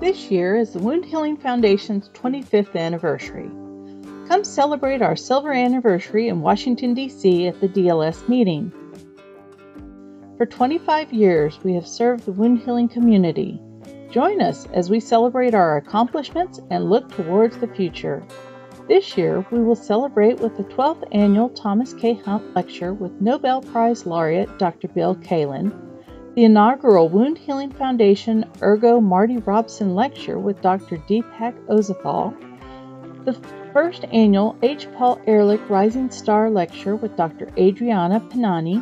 This year is the Wound Healing Foundation's 25th anniversary. Come celebrate our silver anniversary in Washington, D.C. at the DLS meeting. For 25 years, we have served the wound healing community. Join us as we celebrate our accomplishments and look towards the future. This year, we will celebrate with the 12th annual Thomas K. Hunt Lecture with Nobel Prize laureate Dr. Bill Kaelin, the inaugural Wound Healing Foundation Urgo Marty Robson Lecture with Dr. Deepak Ozhathil, the first annual H. Paul Ehrlich Rising Star Lecture with Dr. Adriana Panayi,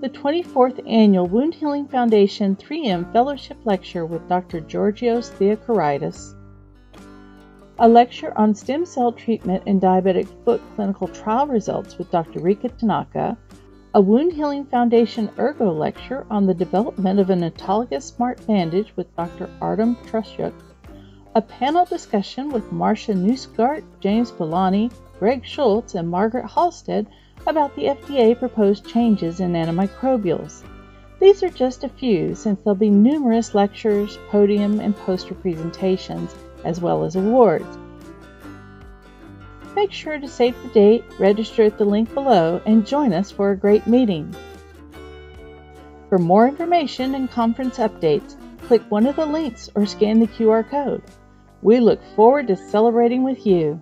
the 24th annual Wound Healing Foundation 3M Fellowship Lecture with Dr. Georgios Theocharidis, a lecture on stem cell treatment and diabetic foot clinical trial results with Dr. Rica Tanaka, a Wound Healing Foundation Urgo lecture on the development of an autologous smart bandage with Dr. Artem Trotsyuk, a panel discussion with Marcia Nusgart, James Bolani, Greg Schultz, and Margaret Halstead about the FDA proposed changes in antimicrobials. These are just a few, since there'll be numerous lectures, podium, and poster presentations, as well as awards. Make sure to save the date, register at the link below, and join us for a great meeting. For more information and conference updates, click one of the links or scan the QR code. We look forward to celebrating with you.